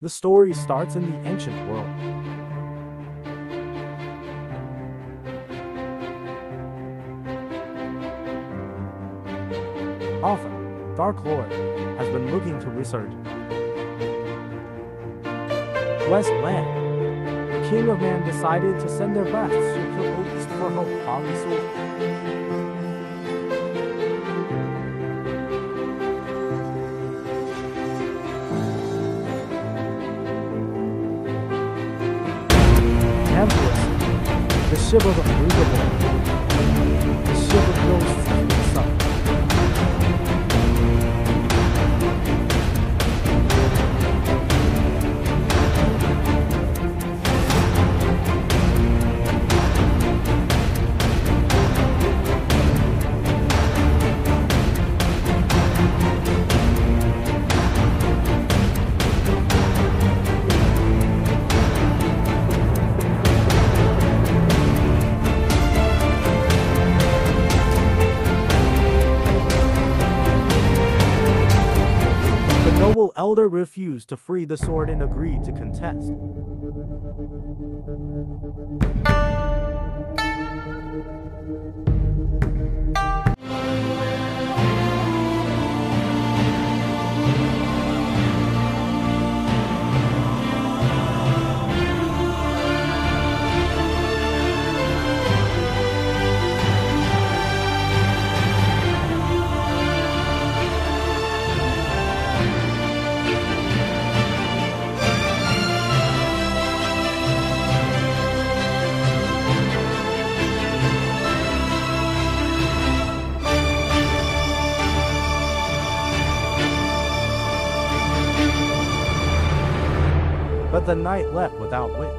The story starts in the ancient world. Altha, Dark Lord has been looking to research Westland. The King of Man decided to send their best to kill East for help. The ship of unmovable, the elder refused to free the sword and agreed to contest. But the knight left without wit.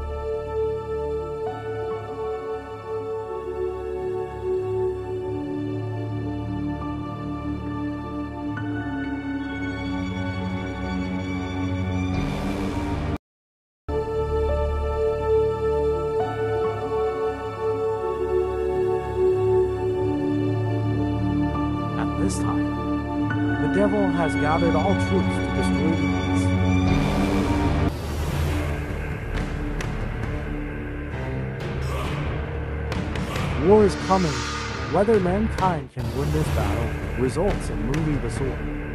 At this time, the devil has gathered all troops to destroy the east. War is coming. Whether mankind can win this battle results in moving the sword.